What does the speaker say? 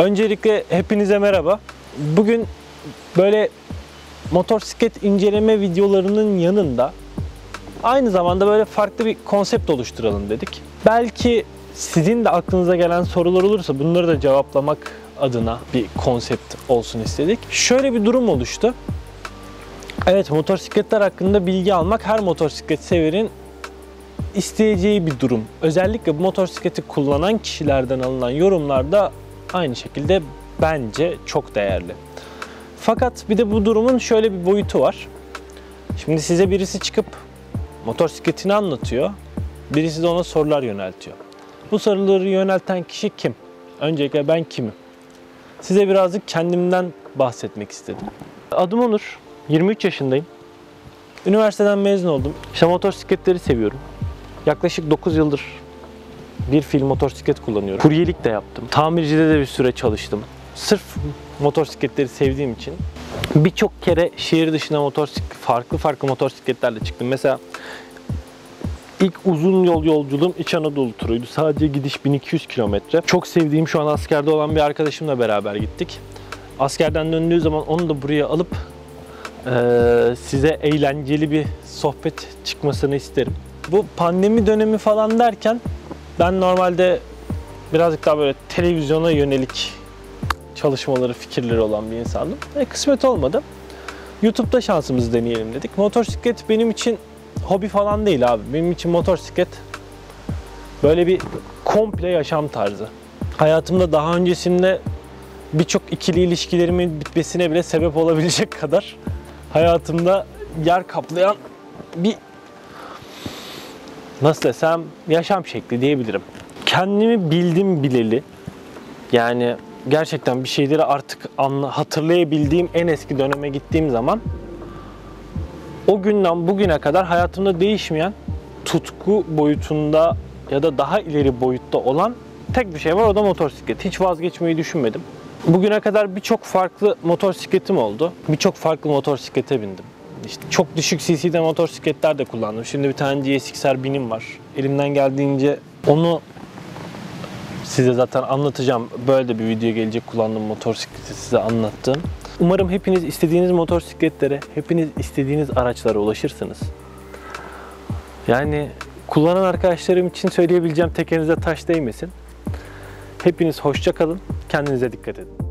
Öncelikle hepinize merhaba. Bugün böyle motosiklet inceleme videolarının yanında aynı zamanda böyle farklı bir konsept oluşturalım dedik. Belki sizin de aklınıza gelen sorular olursa bunları da cevaplamak adına bir konsept olsun istedik. Şöyle bir durum oluştu. Evet motosikletler hakkında bilgi almak her motosiklet severin isteyeceği bir durum. Özellikle bu motosikleti kullanan kişilerden alınan yorumlar da aynı şekilde bence çok değerli. Fakat bir de bu durumun şöyle bir boyutu var. Şimdi size birisi çıkıp motosikletini anlatıyor. Birisi de ona sorular yöneltiyor. Bu soruları yönelten kişi kim? Öncelikle ben kimim? Size birazcık kendimden bahsetmek istedim. Adım Onur. 23 yaşındayım. Üniversiteden mezun oldum. İşte motosikletleri seviyorum. Yaklaşık 9 yıldır bir fil motosiklet kullanıyorum. Kuryelik de yaptım. Tamircide de bir süre çalıştım. Sırf motosikletleri sevdiğim için birçok kere şehir dışına motosiklet farklı farklı motosikletlerle çıktım. Mesela ilk uzun yol yolculuğum İç Anadolu turuydu. Sadece gidiş 1200 kilometre. Çok sevdiğim şu an askerde olan bir arkadaşımla beraber gittik. Askerden döndüğü zaman onu da buraya alıp eee, size eğlenceli bir sohbet çıkmasını isterim. Bu pandemi dönemi falan derken ben normalde birazcık daha böyle televizyona yönelik çalışmaları, fikirleri olan bir insandım. E, kısmet olmadı. YouTube'da şansımızı deneyelim dedik. Motosiklet benim için hobi falan değil abi. Benim için motosiklet böyle bir komple yaşam tarzı. Hayatımda daha öncesinde birçok ikili ilişkilerimin bitmesine bile sebep olabilecek kadar hayatımda yer kaplayan bir nasıl desem yaşam şekli diyebilirim. Kendimi bildim bileli yani gerçekten bir şeyleri artık anla, hatırlayabildiğim en eski döneme gittiğim zaman o günden bugüne kadar hayatımda değişmeyen tutku boyutunda ya da daha ileri boyutta olan tek bir şey var o da motosiklet. Hiç vazgeçmeyi düşünmedim. Bugüne kadar birçok farklı motosikletim oldu. Birçok farklı motosiklete bindim. İşte çok düşük cc'de motosikletler de kullandım. Şimdi bir tane GSX-R 1000'im var. Elimden geldiğince onu size zaten anlatacağım. Böyle de bir video gelecek kullandığım motosikleti size anlattım. Umarım hepiniz istediğiniz motosikletlere, hepiniz istediğiniz araçlara ulaşırsınız. Yani kullanan arkadaşlarım için söyleyebileceğim tekerinize taş değmesin. Hepiniz hoşça kalın. Kendinize dikkat edin.